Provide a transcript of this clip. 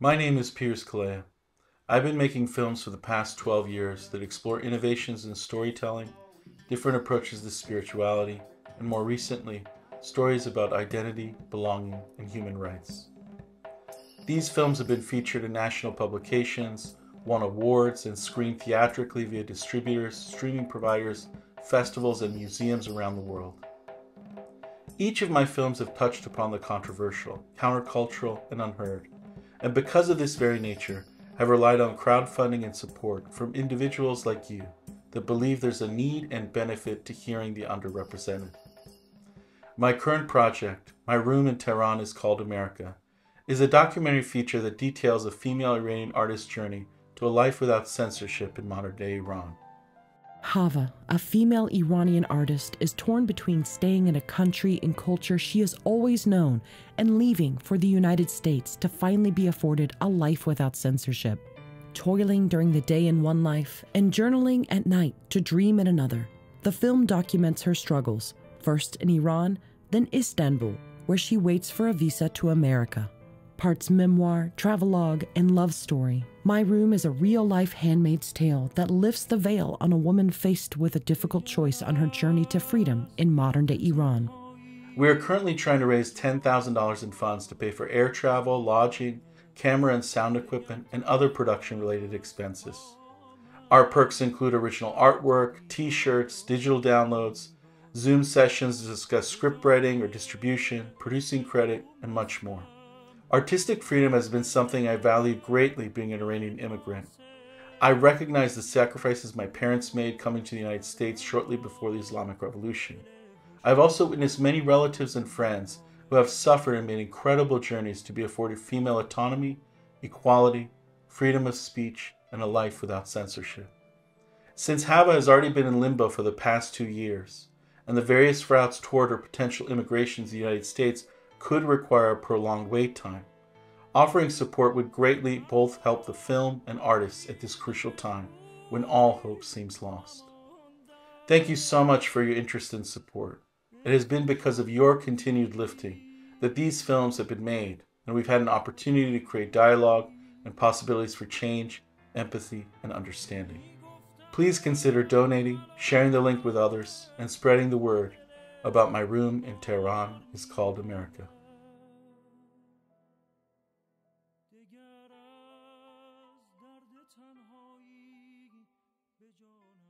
My name is Pirooz Kalayeh. I've been making films for the past 12 years that explore innovations in storytelling, different approaches to spirituality, and more recently, stories about identity, belonging, and human rights. These films have been featured in national publications, won awards, and screened theatrically via distributors, streaming providers, festivals, and museums around the world. Each of my films have touched upon the controversial, countercultural, and unheard, and because of this very nature, have relied on crowdfunding and support from individuals like you that believe there's a need and benefit to hearing the underrepresented. My current project, My Room in Tehran is Called America, is a documentary feature that details a female Iranian artist's journey to a life without censorship in modern day Iran. Havah, a female Iranian artist, is torn between staying in a country and culture she has always known and leaving for the United States to finally be afforded a life without censorship. Toiling during the day in one life and journaling at night to dream in another, the film documents her struggles, first in Iran, then Istanbul, where she waits for a visa to America parts memoir, travelogue, and love story. My Room is a real life handmaid's tale that lifts the veil on a woman faced with a difficult choice on her journey to freedom in modern day Iran. We are currently trying to raise $10,000 in funds to pay for air travel, lodging, camera and sound equipment, and other production related expenses. Our perks include original artwork, t shirts, digital downloads, Zoom sessions to discuss script writing or distribution, producing credit, and much more. Artistic freedom has been something I value greatly being an Iranian immigrant. I recognize the sacrifices my parents made coming to the United States shortly before the Islamic Revolution. I've also witnessed many relatives and friends who have suffered and made incredible journeys to be afforded female autonomy, equality, freedom of speech, and a life without censorship. Since Havah has already been in limbo for the past two years, and the various routes toward or potential immigration to the United States could require a prolonged wait time. Offering support would greatly both help the film and artists at this crucial time when all hope seems lost. Thank you so much for your interest and support. It has been because of your continued lifting that these films have been made, and we've had an opportunity to create dialogue and possibilities for change, empathy, and understanding. Please consider donating, sharing the link with others, and spreading the word about my room in Tehran is called America. yo